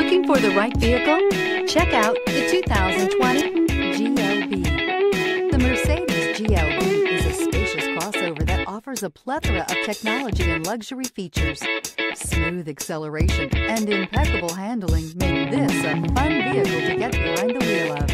Looking for the right vehicle? Check out the 2020 GLB. The Mercedes GLB is a spacious crossover that offers a plethora of technology and luxury features. Smooth acceleration and impeccable handling make this a fun vehicle to get behind the wheel of.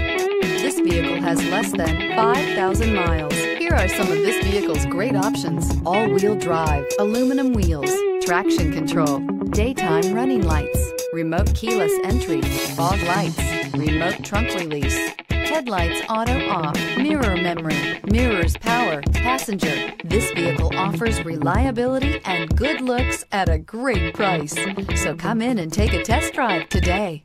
This vehicle has less than 5,000 miles. Here are some of this vehicle's great options. All-wheel drive, aluminum wheels, traction control, daytime running lights, remote keyless entry, fog lights, remote trunk release, headlights auto off, mirror memory, mirrors power, passenger. This vehicle offers reliability and good looks at a great price. So come in and take a test drive today.